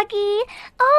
doggy. Oh,